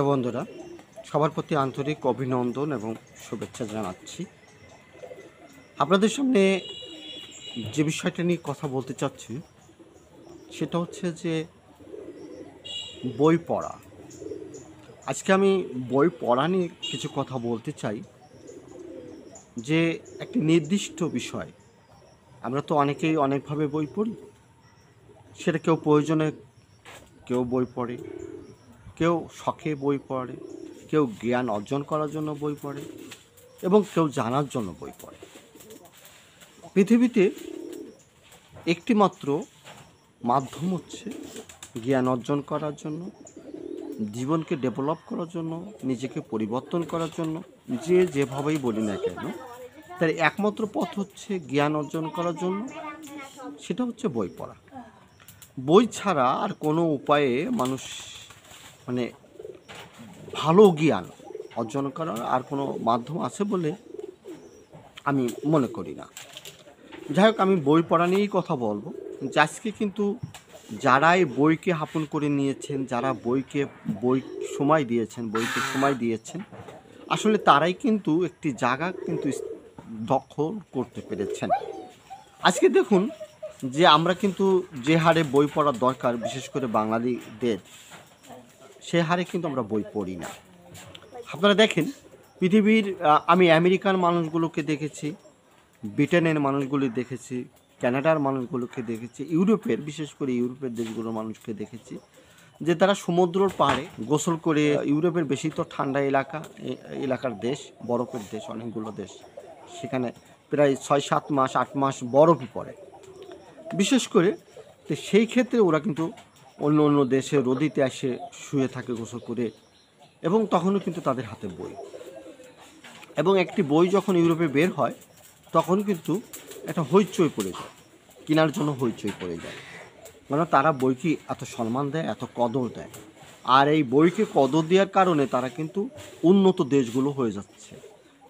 প্রিয় বন্ধুরা, সবার প্রতি আন্তরিক অভিনন্দন এবং শুভেচ্ছা জানাচ্ছি। আপনাদের সামনে যে বিষয়টা নিয়ে কথা বলতে চাচ্ছি, সেটা হচ্ছে যে বই পড়া। আজকে আমি বই পড়া নিয়ে কিছু কথা বলতে চাই, যে একটি নির্দিষ্ট বিষয়। আমরা তো অনেকেই অনেকভাবে বই পড়ি, সেটা কেউ প্রয়োজনে কেউ বই পড়ে কেউ শখে বই পড়ে, কেউ জ্ঞান অর্জন করার জন্য বই পড়ে এবং কেউ জানার জন্য বই পড়ে। পৃথিবীতে একটিমাত্র মাধ্যম হচ্ছে জ্ঞান অর্জন করার জন্য, জীবনকে ডেভেলপ করার জন্য, নিজেকে পরিবর্তন করার জন্য। যে যেভাবেই বলি না কেন, তার একমাত্র পথ হচ্ছে জ্ঞান অর্জন করার জন্য, সেটা হচ্ছে বই পড়া। বই ছাড়া আর কোনো উপায়ে মানুষ মানে ভালো জ্ঞান অর্জন করার আর কোনো মাধ্যম আছে বলে আমি মনে করি না। যাই হোক, আমি বই পড়া নিয়েই কথা বলব। যে আজকে কিন্তু যারাই বইকে হাপন করে নিয়েছেন, যারা বইকে, বই সময় দিয়েছেন, বইকে সময় দিয়েছেন, আসলে তারাই কিন্তু একটি জায়গা কিন্তু দখল করতে পেরেছেন। আজকে দেখুন যে আমরা কিন্তু যে হারে বই পড়ার দরকার, বিশেষ করে বাঙালিদের সে হারে কিন্তু আমরা বই পড়ি না। আপনারা দেখেন, পৃথিবীর আমি আমেরিকান মানুষগুলোকে দেখেছি, ব্রিটেনের মানুষগুলি দেখেছি, কানাডার মানুষগুলোকে দেখেছি, ইউরোপের, বিশেষ করে ইউরোপের দেশগুলোর মানুষকে দেখেছি, যে তারা সমুদ্রর পাড়ে গোসল করে ইউরোপের বেশি তো ঠান্ডা এলাকা এলাকার দেশ, বরফের দেশ, অনেকগুলো দেশ, সেখানে প্রায় ছয়, সাত মাস, আট মাস বরফই পড়ে। বিশেষ করে সেই ক্ষেত্রে ওরা কিন্তু অন্য অন্য দেশে রদিতে এসে শুয়ে থাকে গোসল করে এবং তখনও কিন্তু তাদের হাতে বই। এবং একটি বই যখন ইউরোপে বের হয়, তখন কিন্তু একটা হইচই পড়ে যায়, কেনার জন্য হইচই পড়ে যায়। মানে তারা বইকে এত সম্মান দেয়, এত কদর দেয়? আর এই বইকে কদর দেওয়ার কারণে তারা কিন্তু উন্নত দেশগুলো হয়ে যাচ্ছে।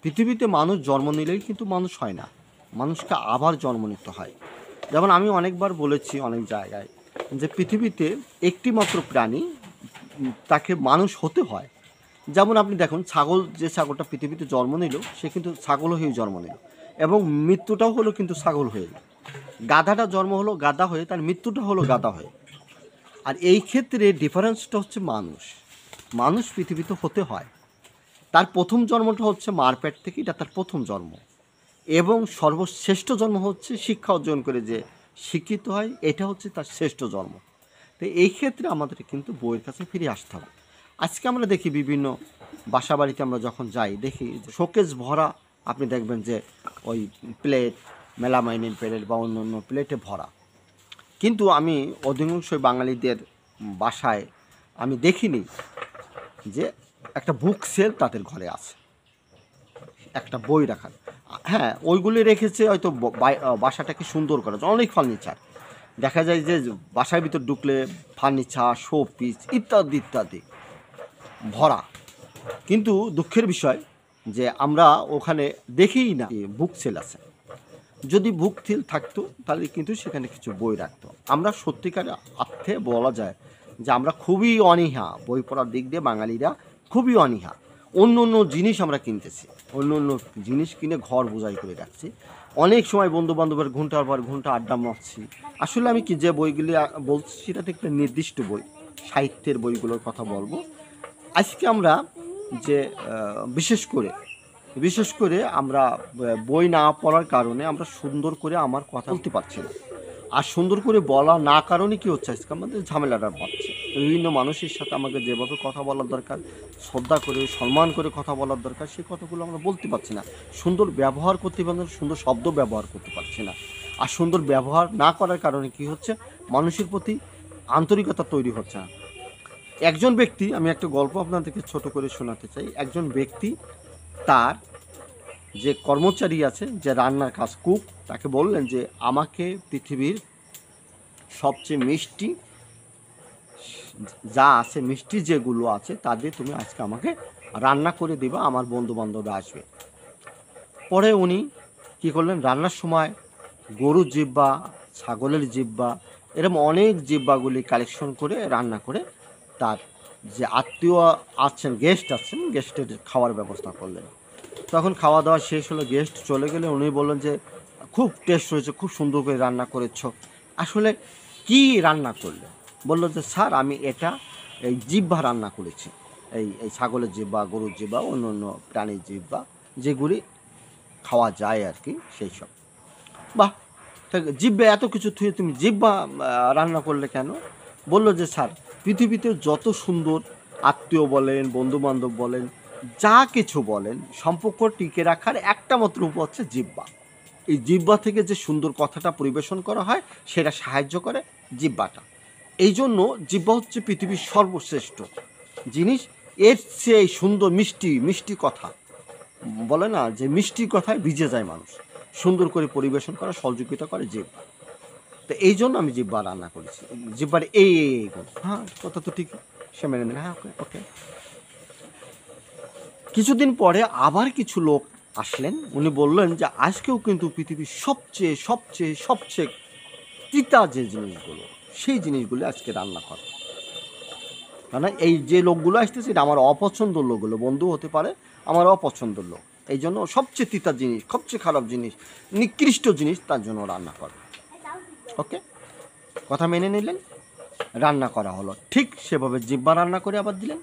পৃথিবীতে মানুষ জন্ম নিলেই কিন্তু মানুষ হয় না, মানুষকে আবার জন্ম নিতে হয়। যেমন আমি অনেকবার বলেছি অনেক জায়গায় যে পৃথিবীতে একটি মাত্র প্রাণী তাকে মানুষ হতে হয়। যেমন আপনি দেখুন, ছাগল, যে ছাগলটা পৃথিবীতে জন্ম নিল, সে কিন্তু ছাগল হয়ে জন্ম নিল। এবং মৃত্যুটাও হলো কিন্তু ছাগল হয়ে গাধাটা জন্ম হলো গাধা হয়ে, তার মৃত্যুটা হলো গাধা হয়ে। আর এই ক্ষেত্রে ডিফারেন্সটা হচ্ছে মানুষ। মানুষ পৃথিবীতে হতে হয়। তার প্রথম জন্মটা হচ্ছে মার পেট থেকে, এটা তার প্রথম জন্ম। এবং সর্বশ্রেষ্ঠ জন্ম হচ্ছে শিক্ষা অর্জন করে যে শিক্ষিত হয়, এটা হচ্ছে তার শ্রেষ্ঠ জন্ম। তো এই ক্ষেত্রে আমাদের কিন্তু বইয়ের কাছে ফিরে আসতে হবে। আজকে আমরা দেখি বিভিন্ন বাসা বাড়িতে আমরা যখন যাই, দেখি যে শোকেস ভরা, আপনি দেখবেন যে ওই প্লেট, মেলামাইনের প্লেট বা অন্য অন্য প্লেটে ভরা। কিন্তু আমি অধিকাংশই বাঙালিদের বাসায় আমি দেখিনি যে একটা বুক সেল তাদের ঘরে আছে। একটা বই রাখার। হ্যাঁ ওইগুলি রেখেছে হয়তো বাসাটাকে সুন্দর জন্য অনেক ফার্নিচার। দেখা যায় যে বাসার ভিতর ঢুকলে ফার্নিচার শো পিস ইত্যাদি ইত্যাদি। ভরা। কিন্তু দুঃখের বিষয় যে আমরা ওখানে দেখেই না বুক সেল আছে। যদি বুক সেল থাকতো, তাহলে কিন্তু সেখানে কিছু বই রাখতো। আমরা সত্যিকার অর্থে বলা যায় যে আমরা খুবই অনীহা। বই পড়ার দিক দিয়ে বাঙালিরা খুবই অনীহা। অন্য অন্য জিনিস আমরা কিনতেছি। অন্য অন্য জিনিস কিনে ঘর বোঝাই করে রাখছি অনেক সময় বন্ধু বান্ধবের ঘণ্টার পর ঘণ্টা আড্ডা মারছি। আসলে আমি কি যে বইগুলি বলছি, সেটা একটা নির্দিষ্ট বই। সাহিত্যের বইগুলোর কথা বলব। আজকে আমরা যে বিশেষ করে বিশেষ করে আমরা বই না পড়ার কারণে আমরা সুন্দর করে আমার কথা বলতে পারছি না। আর সুন্দর করে বলা না কারণে কি হচ্ছে আজকে? আমাদের ঝামেলাটা বাড়ছে। বিভিন্ন মানুষের সাথে আমাকে যেভাবে কথা বলার দরকার, শ্রদ্ধা করে, সম্মান করে কথা বলার দরকার সেই কথাগুলো আমরা বলতে পারছি না। সুন্দর ব্যবহার করতে পারছি না সুন্দর শব্দ ব্যবহার করতে পারছি না। আর সুন্দর ব্যবহার না করার কারণে কি হচ্ছে? মানুষের প্রতি আন্তরিকতা তৈরি হচ্ছে না। একজন ব্যক্তি, আমি একটা গল্প আপনাদেরকে ছোট করে শোনাতে চাই। একজন ব্যক্তি তার যে কর্মচারী আছে, যে রান্নার কাজ, কুক, তাকে বললেন যে, আমাকে পৃথিবীর সবচেয়ে মিষ্টি যা আছে, মিষ্টি যেগুলো আছে, তা দিয়ে তুমি আজকে আমাকে রান্না করে দিবা, আমার বন্ধু বান্ধবরা আসবে। পরে উনি কি করলেন, রান্নার সময় গরুর জিব্বা ছাগলের জিব্বা এরকম অনেক জিব্বাগুলি কালেকশন করে, রান্না করে তার যে আত্মীয় আছেন গেস্ট আছেন গেস্টের খাওয়ার ব্যবস্থা করলেন। তখন খাওয়া দাওয়া শেষ হলো গেস্ট চলে গেলে উনি বললেন যে, খুব টেস্ট হয়েছে, খুব সুন্দর করে রান্না করেছ। আসলে কি রান্না করলে বলল যে, স্যার, আমি এটা এই জিব্বা রান্না করেছি। এই এই ছাগলের জিব্বা গরুর জিব্বা অন্য অন্য প্রাণীর জিব্বা যেগুলি খাওয়া যায় আর কি, সেই সব। বাহ! জিব্বা এত কিছু থুয়ে তুমি জিব্বা রান্না করলে কেন? বলল যে, স্যার, পৃথিবীতে যত সুন্দর আত্মীয় বলেন বন্ধু বান্ধব বলেন, যা কিছু বলেন, সম্পর্ক টিকে রাখার একটা মাত্র উপায় হচ্ছে জিব্বা এই জিব্বা থেকে যে সুন্দর কথাটা পরিবেশন করা হয়, সেটা সাহায্য করে জিব্বাটা এই জন্য জিব্বা হচ্ছে পৃথিবীর সর্বশ্রেষ্ঠ জিনিস। এর চেয়ে সুন্দর মিষ্টি মিষ্টি কথা। বলে না যে মিষ্টি কথায় ভিজে যায় মানুষ। সুন্দর করে পরিবেশন করা, সহযোগিতা করে জিব্বা তো এই জন্য আমি জিব্বা রান্না করেছি। জিব্বার এই এই হ্যাঁ কথা তো ঠিক সে মেনে নেবে। হ্যাঁ ওকে ওকে কিছুদিন পরে আবার কিছু লোক আসলেন। উনি বললেন যে, আজকেও কিন্তু পৃথিবীর সবচেয়ে সবচেয়ে সবচেয়ে তিতা যে জিনিসগুলো সেই জিনিসগুলো আজকে রান্না করে। মানে এই যে লোকগুলো আসতেছে, এটা আমার অপছন্দের লোকগুলো, বন্ধু হতে পারে আমার অপছন্দের লোক। এই জন্য সবচেয়ে তিতা জিনিস, সবচেয়ে খারাপ জিনিস, নিকৃষ্ট জিনিস তার জন্য রান্না করে। ওকে? কথা মেনে নিলেন? রান্না করা হলো। ঠিক সেভাবে জিব্বা রান্না করে আবার দিলেন।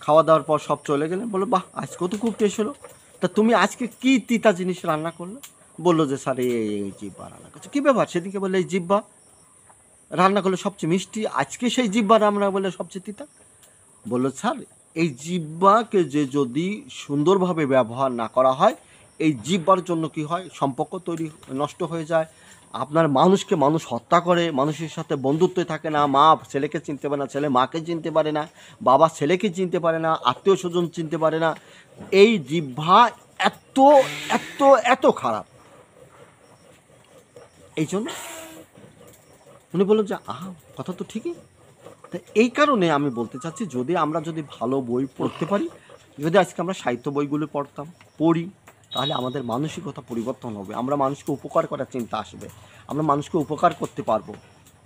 খাওয়া দাওয়ার পর সব চলে গেলেন, বলল, বাহ, আজকেও তো খুব টেস্ট হলো। তা তুমি আজকে কি তিতা জিনিস রান্না করলে? বলল যে, স্যার, এই জিব্বা রান্না করছে। কী ব্যাপার? সেদিকে বললে, এই জিব্বা রান্না করলে সবচেয়ে মিষ্টি, আজকে সেই জিব্বা রান্না বলে সবচেয়ে তিতা। বলল, স্যার, এই জিব্বাকে যে যদি সুন্দরভাবে ব্যবহার না করা হয়, এই জিব্বার জন্য কি হয়? সম্পর্ক তৈরি নষ্ট হয়ে যায়। আপনার মানুষকে মানুষ হত্যা করে, মানুষের সাথে বন্ধুত্ব থাকে না। মা ছেলেকে চিনতে পারে না, ছেলে মাকে চিনতে পারে না, বাবা ছেলেকে চিনতে পারে না, আত্মীয় স্বজন চিনতে পারে না। এই জিহ্বা এত এত এত খারাপ। এই জন্য উনি বললেন যে, আহা, কথা তো ঠিকই। তা এই কারণে আমি বলতে চাচ্ছি, যদি আমরা যদি ভালো বই পড়তে পারি, যদি আজকে আমরা সাহিত্য বইগুলো পড়তাম, পড়ি, তাহলে আমাদের মানসিকতা পরিবর্তন হবে। আমরা মানুষকে উপকার করার চিন্তা আসবে। আমরা মানুষকে উপকার করতে পারব।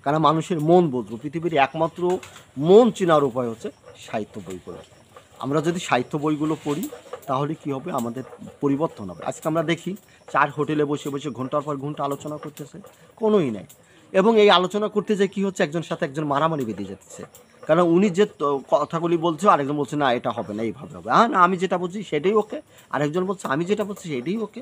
কারণ মানুষের মন বুঝব পৃথিবীর একমাত্র মন চেনার উপায় হচ্ছে সাহিত্য বইগুলো। আমরা যদি সাহিত্য বইগুলো পড়ি, তাহলে কি হবে? আমাদের পরিবর্তন হবে। আজকে আমরা দেখি, চার হোটেলে বসে বসে ঘণ্টার পর ঘণ্টা আলোচনা করতেছে, কোনোই নাই। এবং এই আলোচনা করতে যে কি হচ্ছে, একজন সাথে একজন মারামারি বেঁধে যাচ্ছে কারণ উনি যে কথাগুলি বলছে, আরেকজন বলছে, না, এটা হবে না, এইভাবে হবে। হ্যাঁ না, আমি যেটা বলছি সেটাই ওকে। আরেকজন বলছে, আমি যেটা বলছি সেটাই ওকে।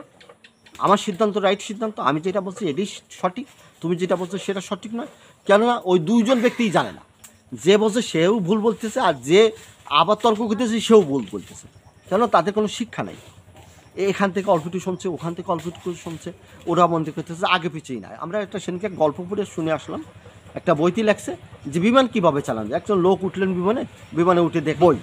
আমার সিদ্ধান্ত রাইট সিদ্ধান্ত, আমি যেটা বলছি এটাই সঠিক। তুমি যেটা বলছো সেটা সঠিক নয়। কেননা ওই দুইজন ব্যক্তিই জানে না। যে বলছে সেও ভুল বলতেছে, আর যে আবার তর্ক করতেছে সেও ভুল বলতেছে। কেন তাদের কোনো শিক্ষা নেই। এখান থেকে অল্প শুনছে, ওখান থেকে অল্প একটু শুনছে, ওরা মন্দির করতেছে, আগে পিছিয়েই নাই। আমরা একটা সেদিনকে গল্প পড়ে শুনে আসলাম, একটা বইতে লেখছে যে বিমান কীভাবে চালানো যায়। একজন লোক উঠলেন বিমানে বিমানে উঠে দেখ বই,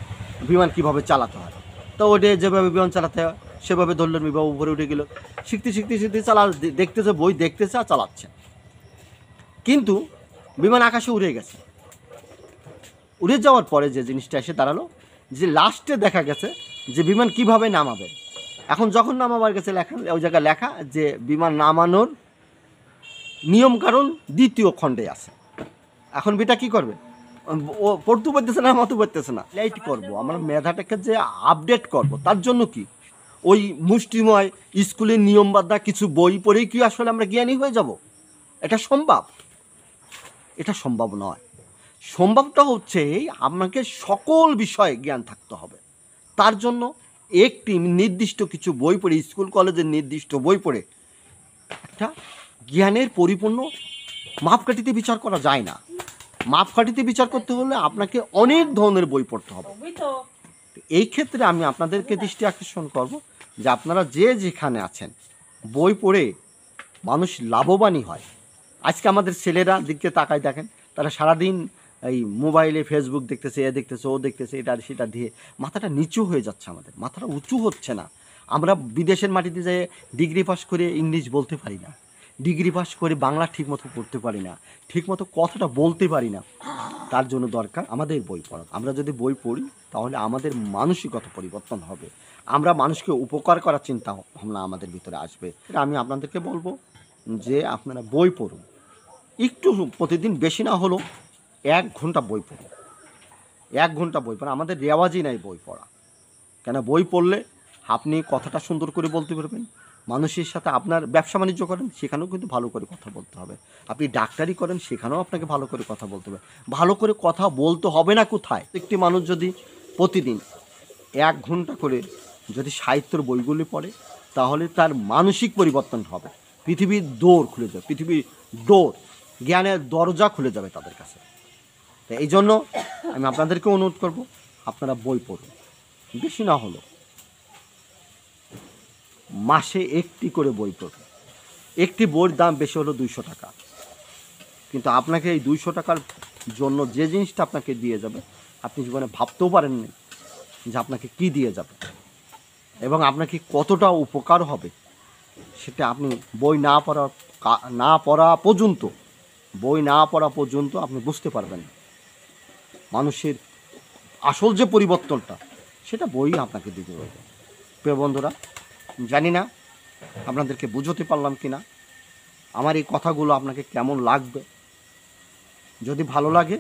বিমান কীভাবে চালাতে হয়। তো ওটা যেভাবে বিমান চালাতে হয়, সেভাবে ধরলেন বিবাহ উপরে উঠে গেল। শিখতে শিখতে শিখতে চালা দেখতেছে বই দেখতেছে আর চালাচ্ছে। কিন্তু বিমান আকাশে উড়ে গেছে। উড়ে যাওয়ার পরে যে জিনিসটা এসে দাঁড়াল, যে লাস্টে দেখা গেছে যে বিমান কীভাবে নামাবে। এখন যখন নামাবার কাছে লেখা, ওই জায়গায় লেখা যে বিমান নামানোর নিয়মকানুন দ্বিতীয় খণ্ডে আছে। এখন বেটা কি করবে? ও পড়তে পারতেছে না মাতু পারতেছে না। লাইট করব। আমরা মেধাটাকে যে আপডেট করব, তার জন্য কি? ওই মুষ্টিময় স্কুলের নিয়ম বাদ্ধা কিছু বই পড়েই কি আসলে আমরা জ্ঞানী হয়ে যাব? এটা সম্ভব? এটা সম্ভব নয়। সম্ভবটা হচ্ছে আপনাকে সকল বিষয়ে জ্ঞান থাকতে হবে। তার জন্য একটি নির্দিষ্ট কিছু বই পড়ে স্কুল কলেজের নির্দিষ্ট বই পড়ে একটা জ্ঞানের পরিপূর্ণ মাপকাঠিতে বিচার করা যায় না। মাপকাঠিতে বিচার করতে হলে আপনাকে অনেক ধরনের বই পড়তে হবে। এই ক্ষেত্রে আমি আপনাদেরকে দৃষ্টি আকর্ষণ করব যে আপনারা যে যেখানে আছেন বই পড়ে মানুষ লাভবানই হয়। আজকে আমাদের ছেলেরা দিকে তাকায় দেখেন তারা সারাদিন এই মোবাইলে ফেসবুক দেখতেছে, এ দেখতেছে, ও দেখতেছে, এটা, সেটা দিয়ে মাথাটা নিচু হয়ে যাচ্ছে আমাদের। মাথাটা উঁচু হচ্ছে না। আমরা বিদেশের মাটিতে যেয়ে ডিগ্রি পাস করে ইংলিশ বলতে পারি না। ডিগ্রি পাস করে বাংলা ঠিকমতো পড়তে পারি না। ঠিকমতো কথাটা বলতে পারি না। তার জন্য দরকার আমাদের বই পড়া। আমরা যদি বই পড়ি, তাহলে আমাদের মানসিকতা পরিবর্তন হবে। আমরা মানুষকে উপকার করার চিন্তা ভাবনা আমাদের ভিতরে আসবে। এটা আমি আপনাদেরকে বলব যে আপনারা বই পড়ুন। একটু প্রতিদিন বেশি না হলেও এক ঘণ্টা বই পড়ুন এক ঘণ্টা বই পড়া। আমাদের রেওয়াজই নাই বই পড়া। কেন? বই পড়লে আপনি কথাটা সুন্দর করে বলতে পারবেন। মানুষের সাথে আপনার ব্যবসা বাণিজ্য করেন, সেখানেও কিন্তু ভালো করে কথা বলতে হবে। আপনি ডাক্তারি করেন, সেখানেও আপনাকে ভালো করে কথা বলতে হবে। ভালো করে কথা বলতে হবে না কোথায়? একটি মানুষ যদি প্রতিদিন এক ঘণ্টা করে যদি সাহিত্যর বইগুলি পড়ে, তাহলে তার মানসিক পরিবর্তন হবে। পৃথিবীর দৌড় খুলে যাবে, পৃথিবীর দৌড় জ্ঞানের দরজা খুলে যাবে তাদের কাছে। এই জন্য আমি আপনাদেরকে অনুরোধ করব, আপনারা বই পড়ুন। বেশি না হলো মাসে একটি করে বই পড়ুন। একটি বইয়ের দাম বেশি হলো দুইশো টাকা। কিন্তু আপনাকে এই দুইশো টাকার জন্য যে জিনিসটা আপনাকে দিয়ে যাবে, আপনি জীবনে ভাবতেও পারেননি যে আপনাকে কি দিয়ে যাবে এবং আপনাকে কতটা উপকার হবে। সেটা আপনি বই না পড়া না পড়া পর্যন্ত, বই না পড়া পর্যন্ত আপনি বুঝতে পারবেন না। মানুষের আসল যে পরিবর্তনটা, সেটা বই আপনাকে দিতে হবে। প্রিয় বন্ধুরা, জানি না আপনাদেরকে বুঝতে পারলাম কি না আমার এই কথাগুলো আপনাকে কেমন লাগবে? যদি ভালো লাগে,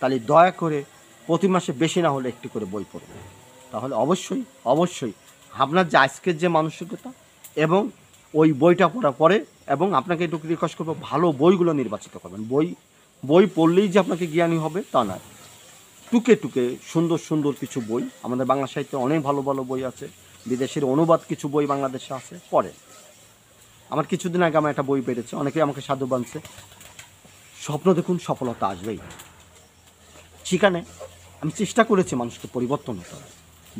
তাহলে দয়া করে প্রতি মাসে বেশি না হলে একটি করে বই পড়ুন। তাহলে অবশ্যই অবশ্যই আপনার যে আজকের যে মানসিকতা এবং ওই বইটা পড়ার পরে এবং আপনাকে একটু রিকোয়েস্ট করব, ভালো বইগুলো নির্বাচিত করবেন। বই বই পড়লেই যে আপনাকে জ্ঞানী হবে তা নয়। টুকে টুকে সুন্দর সুন্দর কিছু বই। আমাদের বাংলা সাহিত্যে অনেক ভালো ভালো বই আছে। বিদেশের অনুবাদ কিছু বই বাংলাদেশে আছে, পড়ে। আমার কিছুদিন আগে আমার একটা বই বেড়েছে, অনেকেই আমাকে সাধু বানছে। স্বপ্ন দেখুন সফলতা আসবেই। সেখানে আমি চেষ্টা করেছি মানুষকে পরিবর্তন হতে।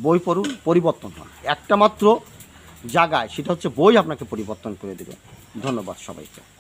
বই পড়ুন, পরিবর্তন হন। একটা মাত্র জায়গায়, সেটা হচ্ছে বই আপনাকে পরিবর্তন করে দেবে। ধন্যবাদ সবাইকে।